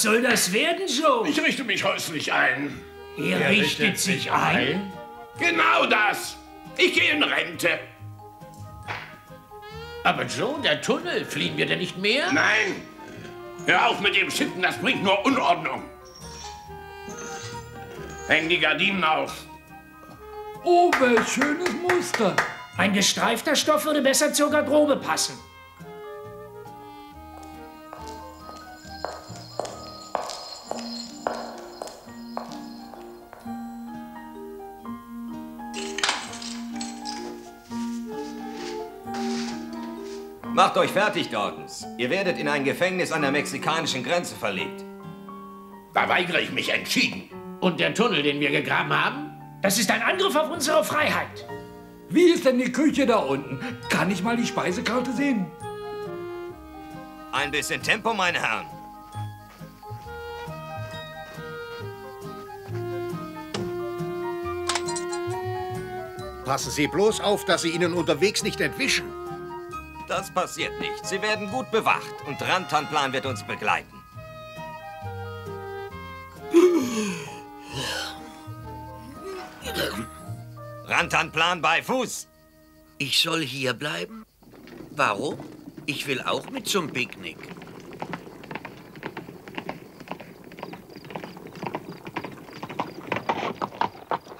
Was soll das werden, Joe? Ich richte mich häuslich ein. Er, er richtet, richtet sich ein? ein? Genau das. Ich gehe in Rente. Aber Joe, der Tunnel, fliehen wir denn nicht mehr? Nein. Hör auf mit dem Schippen, das bringt nur Unordnung. Häng die Gardinen auf. Oh, welch schönes Muster. Ein gestreifter Stoff würde besser zur Garderobe passen. Macht euch fertig, Dawkins. Ihr werdet in ein Gefängnis an der mexikanischen Grenze verlegt. Da weigere ich mich entschieden. Und der Tunnel, den wir gegraben haben? Das ist ein Angriff auf unsere Freiheit. Wie ist denn die Küche da unten? Kann ich mal die Speisekarte sehen? Ein bisschen Tempo, meine Herren. Passen Sie bloß auf, dass Sie Ihnen unterwegs nicht entwischen. Das passiert nicht. Sie werden gut bewacht und Rantanplan wird uns begleiten. Rantanplan bei Fuß. Ich soll hier bleiben? Warum? Ich will auch mit zum Picknick.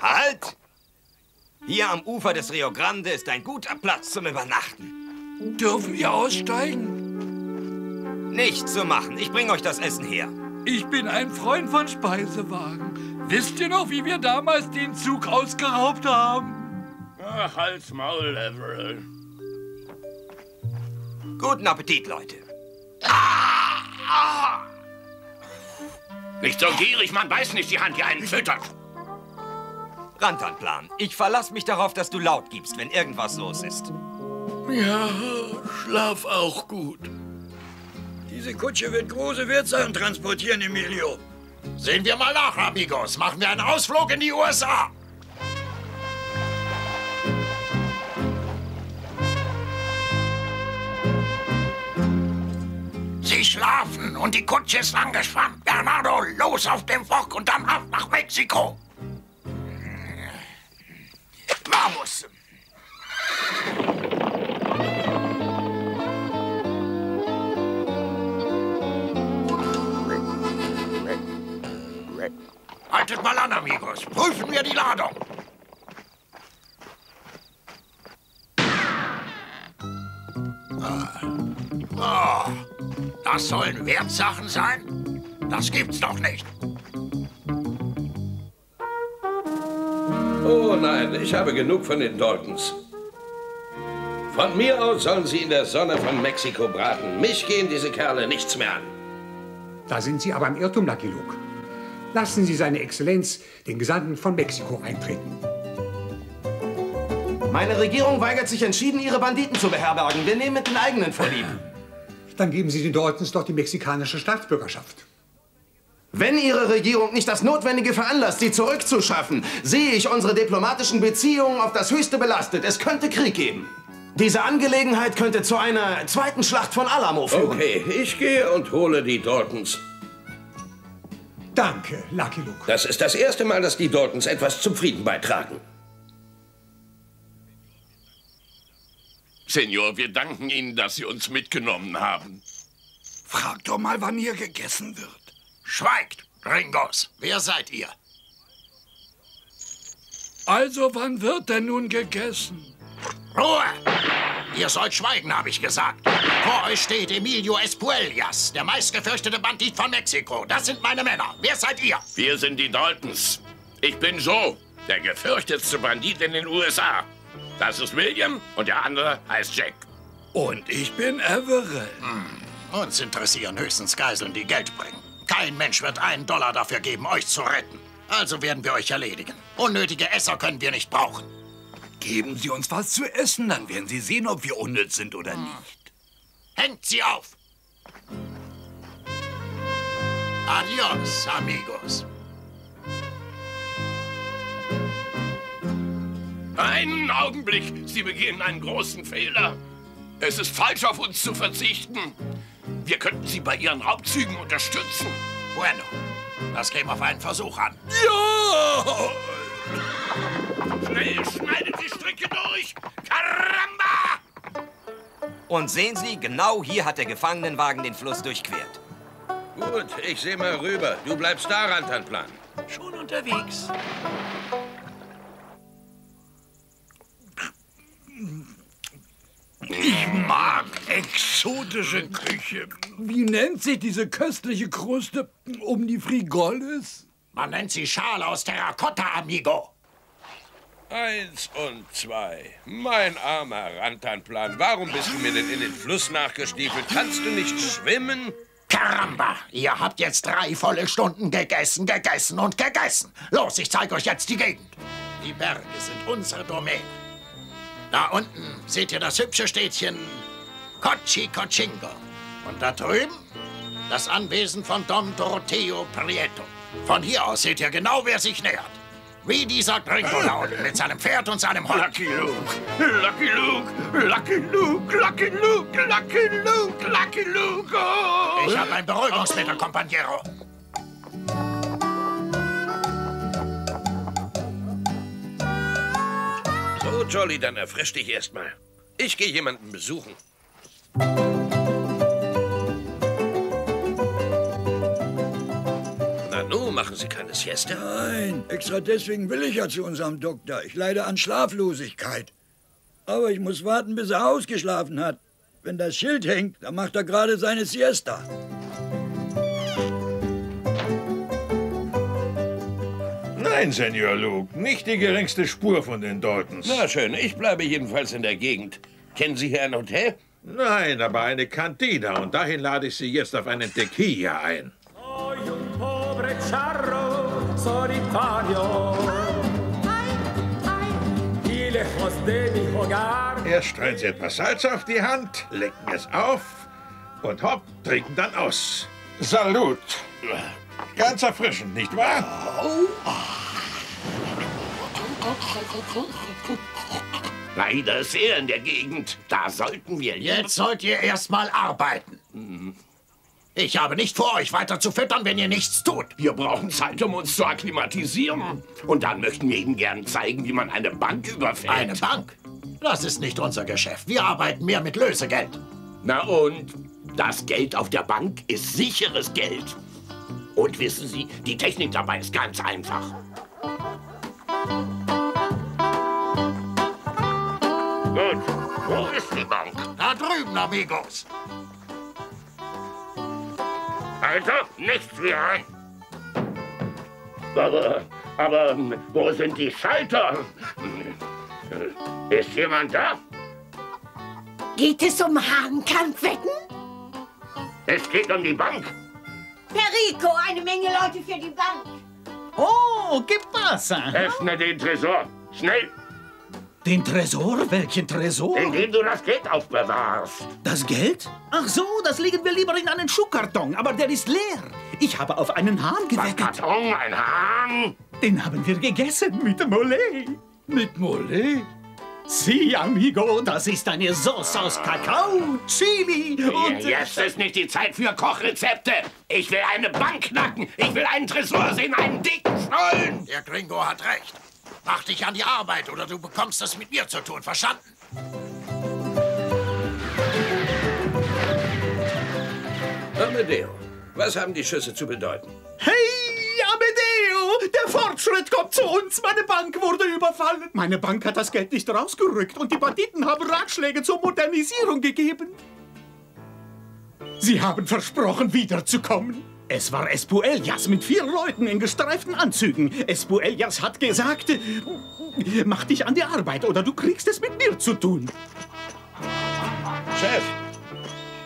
Halt! Hier am Ufer des Rio Grande ist ein guter Platz zum Übernachten. Dürfen wir aussteigen? Nicht zu machen. Ich bringe euch das Essen her. Ich bin ein Freund von Speisewagen. Wisst ihr noch, wie wir damals den Zug ausgeraubt haben? Ach, halt's Maul, Everett. Guten Appetit, Leute. Nicht so gierig, man weiß nicht die Hand, die einen füttert. Rantanplan, ich verlasse mich darauf, dass du laut gibst, wenn irgendwas los ist. Ja, schlaf auch gut. Diese Kutsche wird große Wirtsachen transportieren, Emilio. Sehen wir mal nach, Amigos. Machen wir einen Ausflug in die USA. Sie schlafen und die Kutsche ist angespannt. Bernardo, los auf den Fock und dann ab nach Mexiko. Vamos. Haltet mal an, amigos. Prüfen wir die Ladung. Ah. Oh, das sollen Wertsachen sein? Das gibt's doch nicht. Oh nein, ich habe genug von den Daltons. Von mir aus sollen sie in der Sonne von Mexiko braten. Mich gehen diese Kerle nichts mehr an. Da sind Sie aber im Irrtum, Lucky Luke. Lassen Sie seine Exzellenz den Gesandten von Mexiko eintreten. Meine Regierung weigert sich entschieden, ihre Banditen zu beherbergen. Wir nehmen mit den eigenen vorlieb. Dann geben Sie den Daltons doch die mexikanische Staatsbürgerschaft. Wenn Ihre Regierung nicht das Notwendige veranlasst, sie zurückzuschaffen, sehe ich unsere diplomatischen Beziehungen auf das Höchste belastet. Es könnte Krieg geben. Diese Angelegenheit könnte zu einer zweiten Schlacht von Alamo führen. Okay, ich gehe und hole die Daltons. Danke, Lucky Luke. Das ist das erste Mal, dass die Daltons etwas zum Frieden beitragen. Senor, wir danken Ihnen, dass Sie uns mitgenommen haben. Frag doch mal, wann hier gegessen wird. Schweigt, Ringos. Wer seid ihr? Also, wann wird denn nun gegessen? Ruhe! Ihr sollt schweigen, habe ich gesagt. Vor euch steht Emilio Espuelias, der meistgefürchtete Bandit von Mexiko. Das sind meine Männer. Wer seid ihr? Wir sind die Daltons. Ich bin Joe, der gefürchtetste Bandit in den USA. Das ist William und der andere heißt Jack. Und ich bin Everett. Hm. Uns interessieren höchstens Geiseln, die Geld bringen. Kein Mensch wird einen Dollar dafür geben, euch zu retten. Also werden wir euch erledigen. Unnötige Esser können wir nicht brauchen. Geben Sie uns was zu essen, dann werden Sie sehen, ob wir unnütz sind oder nicht. Hängt sie auf! Adios, amigos. Einen Augenblick, Sie begehen einen großen Fehler. Es ist falsch, auf uns zu verzichten. Wir könnten Sie bei Ihren Raubzügen unterstützen. Bueno. Das käme auf einen Versuch an. Ja! Schnell, schneidet die Stricke durch! Karamba! Und sehen Sie, genau hier hat der Gefangenenwagen den Fluss durchquert. Gut, ich sehe mal rüber. Du bleibst da, Rantanplan. Schon unterwegs. Ich mag exotische Küche. Wie nennt sich diese köstliche Kruste um die Frigoles? Man nennt sie Schale aus Terrakotta, amigo. Eins und zwei. Mein armer Rantanplan, warum bist du mir denn in den Fluss nachgestiefelt? Kannst du nicht schwimmen? Caramba, ihr habt jetzt drei volle Stunden gegessen, gegessen und gegessen. Los, ich zeige euch jetzt die Gegend. Die Berge sind unsere Domäne. Da unten seht ihr das hübsche Städtchen Cochi Cochingo. Und da drüben das Anwesen von Don Doroteo Prieto. Von hier aus seht ihr genau, wer sich nähert. Wie dieser Gringo da unten mit seinem Pferd und seinem Hund. Lucky Luke, Lucky Luke, Lucky Luke, Lucky Luke, Lucky Luke, Lucky Luke. Oh. Ich habe ein Beruhigungsmittel, Companiero. So, Jolly, dann erfrisch dich erstmal. Ich gehe jemanden besuchen. Machen Sie keine Siesta. Nein, extra deswegen will ich ja zu unserem Doktor. Ich leide an Schlaflosigkeit. Aber ich muss warten, bis er ausgeschlafen hat. Wenn das Schild hängt, dann macht er gerade seine Siesta. Nein, Senor Luke, nicht die geringste Spur von den Daltons. Na schön, ich bleibe jedenfalls in der Gegend. Kennen Sie hier ein Hotel? Nein, aber eine Cantina und dahin lade ich Sie jetzt auf einen Tequila ein. Erst streuen Sie etwas Salz auf die Hand, lecken es auf und hopp, trinken dann aus. Salut. Ganz erfrischend, nicht wahr? Leider sehr in der Gegend. Da sollten wir Jetzt sollt ihr erstmal arbeiten. Ich habe nicht vor, euch weiter zu füttern, wenn ihr nichts tut. Wir brauchen Zeit, um uns zu akklimatisieren. Und dann möchten wir Ihnen gern zeigen, wie man eine Bank überfällt. Eine Bank? Das ist nicht unser Geschäft. Wir arbeiten mehr mit Lösegeld. Na und? Das Geld auf der Bank ist sicheres Geld. Und wissen Sie, die Technik dabei ist ganz einfach. Gut, wo ist die Bank? Da drüben, amigos. Also, nichts wie rein. Aber, aber wo sind die Schalter? Ist jemand da? Geht es um Hahnkampfwetten? Es geht um die Bank. Perico, eine Menge Leute für die Bank. Oh, ¿qué pasa? Öffne den Tresor. Schnell, Den Tresor? Welchen Tresor? indem du das Geld aufbewahrst. Das Geld? Ach so, das legen wir lieber in einen Schuhkarton, aber der ist leer. Ich habe auf einen Hahn gewettet. Karton, ein Hahn? Den haben wir gegessen mit Mollet. Mit Mollet? Si, amigo, das ist eine Sauce aus Kakao, Chili und... Jetzt ist nicht die Zeit für Kochrezepte. Ich will eine Bank knacken. Ich will einen Tresor sehen, einen dicken Schnollen. Der Gringo hat recht. Mach dich an die Arbeit oder du bekommst es mit mir zu tun, verstanden? Amedeo, was haben die Schüsse zu bedeuten? Hey, Amedeo, der Fortschritt kommt zu uns. Meine Bank wurde überfallen. Meine Bank hat das Geld nicht rausgerückt und die Banditen haben Ratschläge zur Modernisierung gegeben. Sie haben versprochen, wiederzukommen. Es war Espuelias mit vier Leuten in gestreiften Anzügen. Espuelias hat gesagt, mach dich an die Arbeit oder du kriegst es mit mir zu tun. Chef,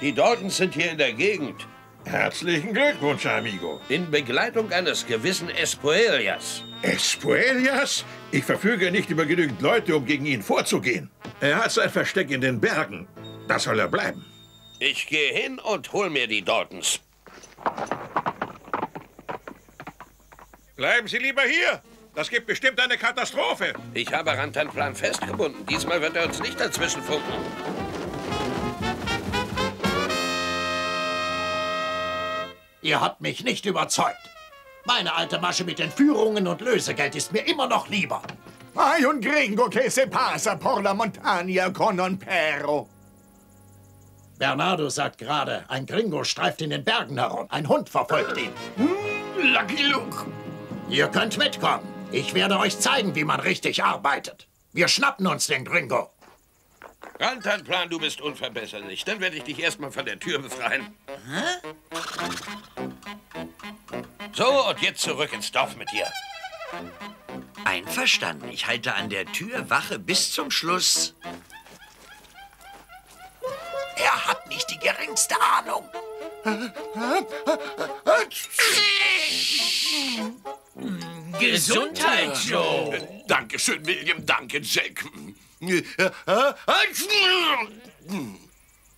die Daltons sind hier in der Gegend. Herzlichen Glückwunsch, amigo. In Begleitung eines gewissen Espoelias. Espuelias? Ich verfüge nicht über genügend Leute, um gegen ihn vorzugehen. Er hat sein Versteck in den Bergen. Das soll er bleiben. Ich gehe hin und hol mir die Daltons. Bleiben Sie lieber hier. Das gibt bestimmt eine Katastrophe. Ich habe Rantanplan festgebunden. Diesmal wird er uns nicht dazwischen funken. Ihr habt mich nicht überzeugt. Meine alte Masche mit Entführungen und Lösegeld ist mir immer noch lieber. Hai un gringo che se passa por la montagna con un perro. Bernardo sagt gerade, ein Gringo streift in den Bergen herum. Ein Hund verfolgt ihn. Lucky Luke. Ihr könnt mitkommen. Ich werde euch zeigen, wie man richtig arbeitet. Wir schnappen uns den Gringo. Rantanplan, du bist unverbesserlich. Dann werde ich dich erstmal von der Tür befreien. So, und jetzt zurück ins Dorf mit dir. Einverstanden. Ich halte an der Tür Wache bis zum Schluss. Er hat nicht die geringste Ahnung. Gesundheit, Joe. Dankeschön, William. Danke, Jack.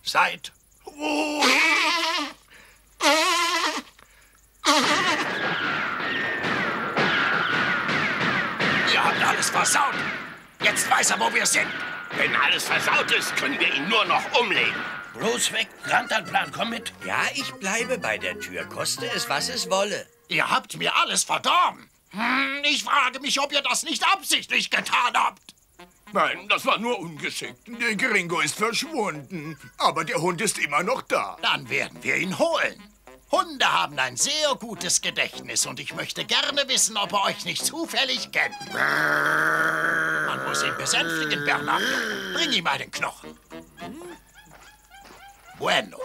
Seid ruhig. Ihr habt alles versaut. Jetzt weiß er, wo wir sind. Wenn alles versaut ist, können wir ihn nur noch umlegen. Bloß weg, Rantanplan, komm mit. Ja, ich bleibe bei der Tür, koste es, was es wolle. Ihr habt mir alles verdorben. Hm, ich frage mich, ob ihr das nicht absichtlich getan habt. Nein, das war nur ungeschickt. Der Gringo ist verschwunden, aber der Hund ist immer noch da. Dann werden wir ihn holen. Hunde haben ein sehr gutes Gedächtnis und ich möchte gerne wissen, ob er euch nicht zufällig kennt. Man muss ihn besänftigen, Bernardo. Bring ihm einen Knochen. Bueno.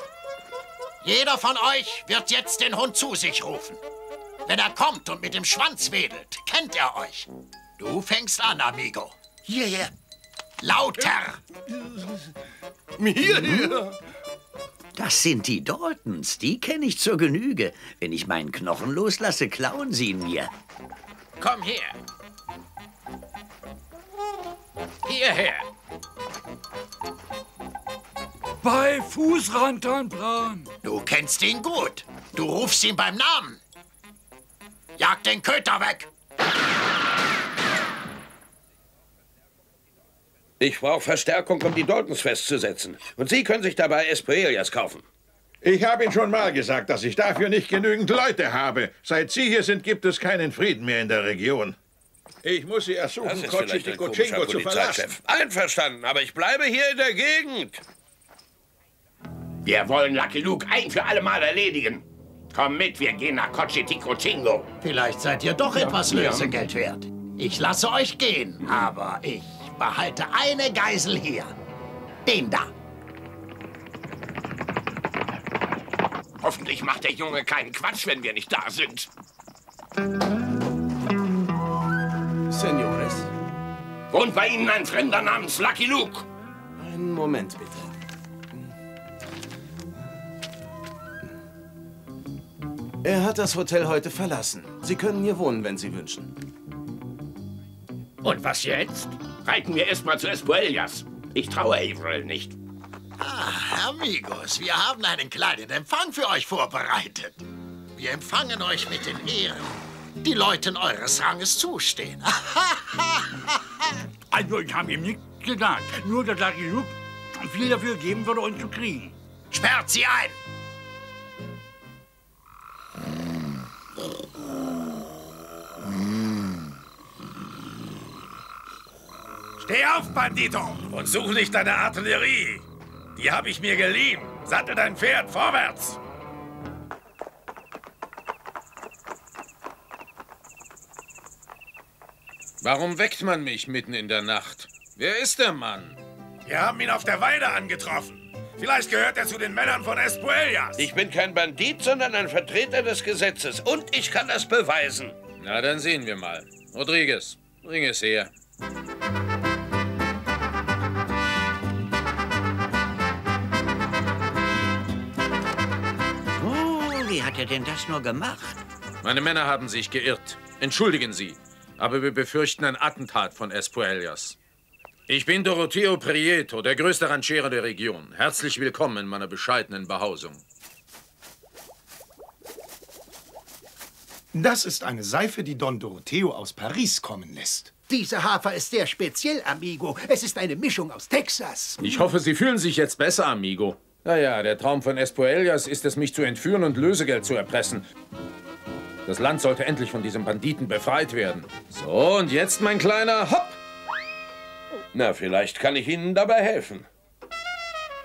Jeder von euch wird jetzt den Hund zu sich rufen. Wenn er kommt und mit dem Schwanz wedelt, kennt er euch. Du fängst an, Amigo. Hierher. Lauter. Hierher. Das sind die Daltons, die kenne ich zur Genüge. Wenn ich meinen Knochen loslasse, klauen sie ihn mir. Komm her. Hierher. Bei Fußrantanplan. Du kennst ihn gut. Du rufst ihn beim Namen. Jag den Köter weg. Ich brauche Verstärkung, um die Daltons festzusetzen. Und Sie können sich dabei Espuelias kaufen. Ich habe Ihnen schon mal gesagt, dass ich dafür nicht genügend Leute habe. Seit Sie hier sind, gibt es keinen Frieden mehr in der Region. Ich muss Sie ersuchen, Tikochingo komischer zu verlassen. Einverstanden, aber ich bleibe hier in der Gegend. Wir wollen Lucky Luke ein für alle Mal erledigen. Komm mit, wir gehen nach Cochitico-Chingo. Vielleicht seid ihr doch etwas Lösegeld wert. Ich lasse euch gehen, aber ich behalte eine Geisel hier. Den da. Hoffentlich macht der Junge keinen Quatsch, wenn wir nicht da sind. Senores. Wohnt bei Ihnen ein Fremder namens Lucky Luke? Einen Moment, bitte. Er hat das Hotel heute verlassen. Sie können hier wohnen, wenn Sie wünschen. Und was jetzt? Reiten wir erstmal zu Espuelias. Ich traue Averill nicht. Ah, Amigos, wir haben einen kleinen Empfang für euch vorbereitet. Wir empfangen euch mit den Ehren, die Leuten eures Ranges zustehen. Also, ich habe ihm nichts gesagt. Nur, dass Lucky Luke viel dafür geben würde, uns zu kriegen. Sperrt sie ein! Steh auf, Bandito, und such nicht deine Artillerie. Die habe ich mir geliehen. Sattel dein Pferd, vorwärts! Warum weckt man mich mitten in der Nacht? Wer ist der Mann? Wir haben ihn auf der Weide angetroffen. Vielleicht gehört er zu den Männern von Espuelias. Ich bin kein Bandit, sondern ein Vertreter des Gesetzes. Und ich kann das beweisen. Na, dann sehen wir mal. Rodriguez, bring es her. Er denn das nur gemacht? Meine Männer haben sich geirrt. Entschuldigen Sie. Aber wir befürchten ein Attentat von Espuelias. Ich bin Doroteo Prieto, der größte Ranchero der Region. Herzlich willkommen in meiner bescheidenen Behausung. Das ist eine Seife, die Don Doroteo aus Paris kommen lässt. Dieser Hafer ist sehr speziell, Amigo. Es ist eine Mischung aus Texas. Ich hoffe, Sie fühlen sich jetzt besser, Amigo. Naja, der Traum von Espoellas ist es, mich zu entführen und Lösegeld zu erpressen. Das Land sollte endlich von diesem Banditen befreit werden. So, und jetzt, mein Kleiner, hopp! Na, vielleicht kann ich Ihnen dabei helfen.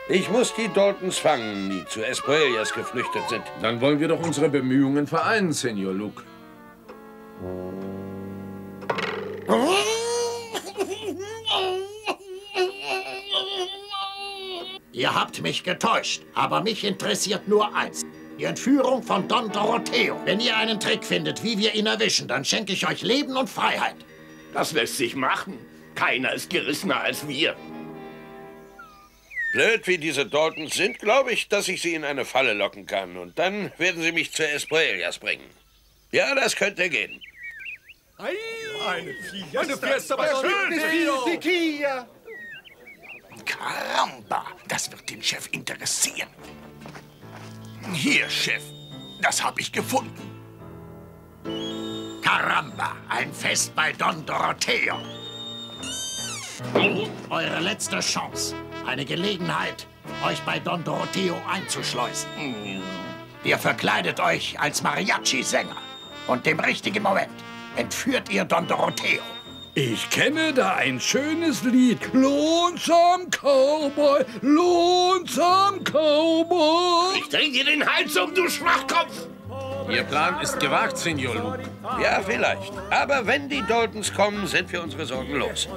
Ich muss die Daltons fangen, die zu Espoellas geflüchtet sind. Dann wollen wir doch unsere Bemühungen vereinen, Senor Luke. Ihr habt mich getäuscht, aber mich interessiert nur eins. Die Entführung von Don Doroteo. Wenn ihr einen Trick findet, wie wir ihn erwischen, dann schenke ich euch Leben und Freiheit. Das lässt sich machen. Keiner ist gerissener als wir. Blöd wie diese Daltons sind, glaube ich, dass ich sie in eine Falle locken kann. Und dann werden sie mich zu Espoellas bringen. Ja, das könnte gehen. Eine Fiesta. Eine Fiesta bei Sikia. Caramba, das wird den Chef interessieren. Hier, Chef. Das habe ich gefunden. Caramba, ein Fest bei Don Doroteo. Eure letzte Chance. Eine Gelegenheit, euch bei Don Doroteo einzuschleusen. Ihr verkleidet euch als Mariachi-Sänger. Und im richtigen Moment entführt ihr Don Doroteo. Ich kenne da ein schönes Lied. Lohnsam Cowboy, lohnsam Cowboy. Ich dreh dir den Hals um, du Schwachkopf! Ihr Plan ist gewagt, Senor Luke. Ja, vielleicht. Aber wenn die Daltons kommen, sind wir unsere Sorgen los.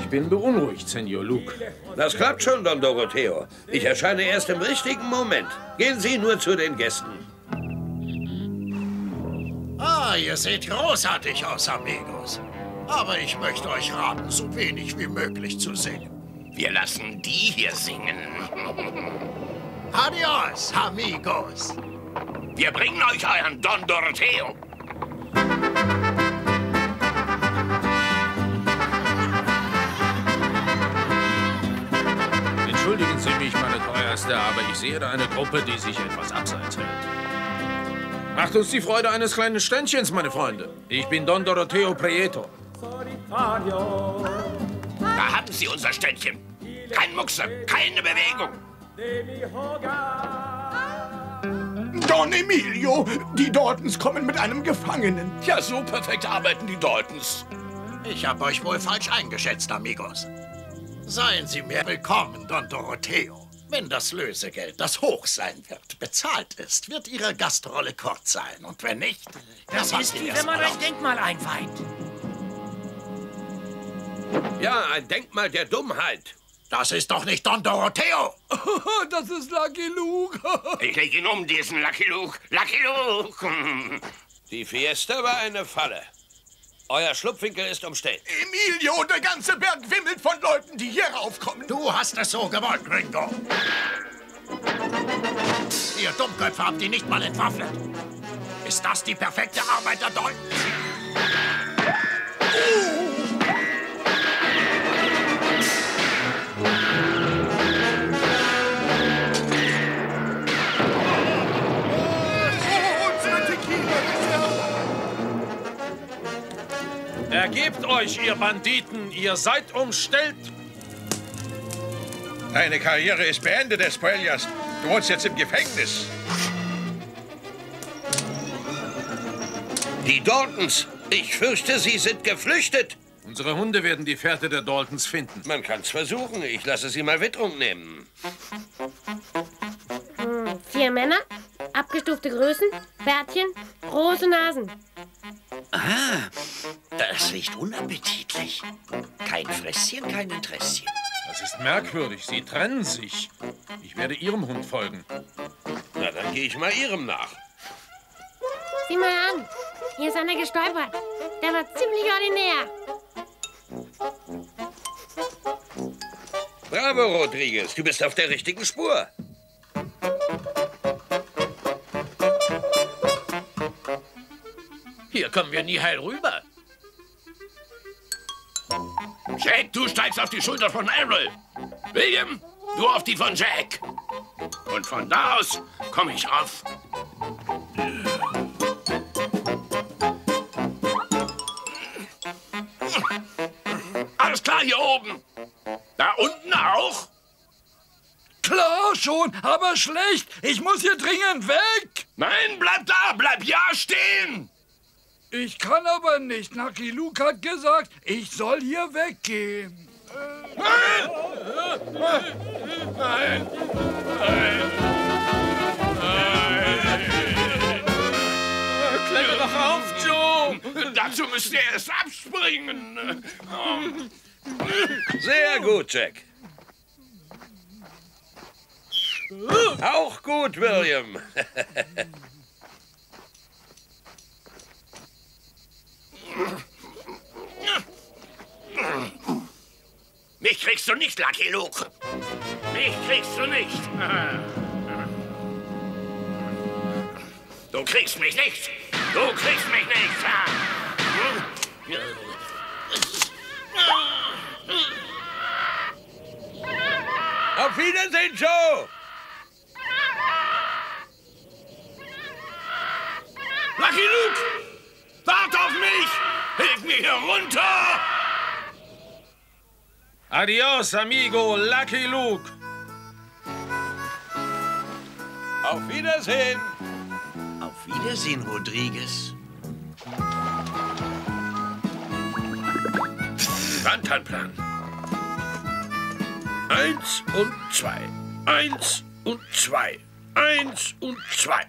Ich bin beunruhigt, Senor Luke. Das klappt schon, Don Doroteo. Ich erscheine erst im richtigen Moment. Gehen Sie nur zu den Gästen. Ah, ihr seht großartig aus, Amigos. Aber ich möchte euch raten, so wenig wie möglich zu singen. Wir lassen die hier singen. Adios, amigos. Wir bringen euch euren Don Doroteo. Mich, meine teuerste, aber ich sehe da eine Gruppe, die sich etwas abseits hält. Macht uns die Freude eines kleinen Ständchens, meine Freunde. Ich bin Don Doroteo Prieto. Solitario. Da hatten Sie unser Ständchen. Kein Muckse, keine Bewegung. Don Emilio, die Daltons kommen mit einem Gefangenen. Ja, so perfekt arbeiten die Daltons. Ich habe euch wohl falsch eingeschätzt, amigos. Seien Sie mir willkommen, Don Doroteo. Wenn das Lösegeld, das hoch sein wird, bezahlt ist, wird Ihre Gastrolle kurz sein. Und wenn nicht, Das dann ist wie ihr wenn man ein. Denkmal einweiht. Ja, ein Denkmal der Dummheit. Das ist doch nicht Don Doroteo. Das ist Lucky Luke. Ich leg ihn um, diesen Lucky Luke. Lucky Luke. Die Fiesta war eine Falle. Euer Schlupfwinkel ist umstellt. Emilio, der ganze Berg wimmelt von Leuten, die hier raufkommen. Du hast es so gewollt, Gringo. Ihr Dummköpfe habt ihn nicht mal entwaffnet. Ist das die perfekte Arbeit der Dolten? Unsere Ergebt euch, ihr Banditen, ihr seid umstellt. Deine Karriere ist beendet, Espoellas. Du wohnst jetzt im Gefängnis. Die Daltons. Ich fürchte, sie sind geflüchtet. Unsere Hunde werden die Fährte der Daltons finden. Man kann's versuchen. Ich lasse sie mal Witterung nehmen. Hm, Vier Männer, abgestufte Größen, Bärtchen, große Nasen. Ah, das riecht unappetitlich. Kein Fresschen, kein Interesschen. Das ist merkwürdig. Sie trennen sich. Ich werde Ihrem Hund folgen. Na, dann gehe ich mal ihrem nach. Sieh mal an, hier ist einer gestolpert. Der war ziemlich ordinär. Bravo, Rodriguez. Du bist auf der richtigen Spur. Kommen wir nie heil rüber. Jack, du steigst auf die Schulter von Errol. William, du auf die von Jack. Und von da aus komme ich auf. Alles klar hier oben. Da unten auch? Klar schon, aber schlecht. Ich muss hier dringend weg. Nein, bleib da, bleib ja stehen. Ich kann aber nicht. Lucky Luke hat gesagt, ich soll hier weggehen. Nein! Nein! Nein! Kletter doch auf, Joe! Dazu müsst ihr erst abspringen. Sehr gut, Jack. Auch gut, William. Mich kriegst du nicht, Lucky Luke. Mich kriegst du nicht. Du kriegst mich nicht. Du kriegst mich nicht. Auf Wiedersehen, Joe! Lucky Luke! Wart auf mich! Hilf mir hier runter! Adios, amigo Lucky Luke. Auf Wiedersehen! Auf Wiedersehen, Rodriguez. Rantanplan. Eins und zwei. Eins und zwei. Eins und zwei.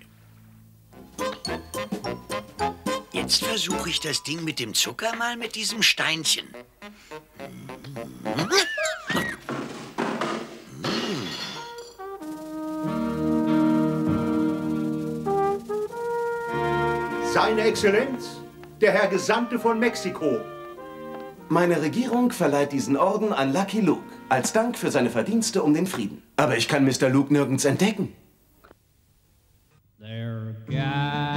Jetzt versuche ich das Ding mit dem Zucker mal mit diesem Steinchen. Seine Exzellenz, der Herr Gesandte von Mexiko. Meine Regierung verleiht diesen Orden an Lucky Luke als Dank für seine Verdienste um den Frieden. Aber ich kann Mr. Luke nirgends entdecken. There guys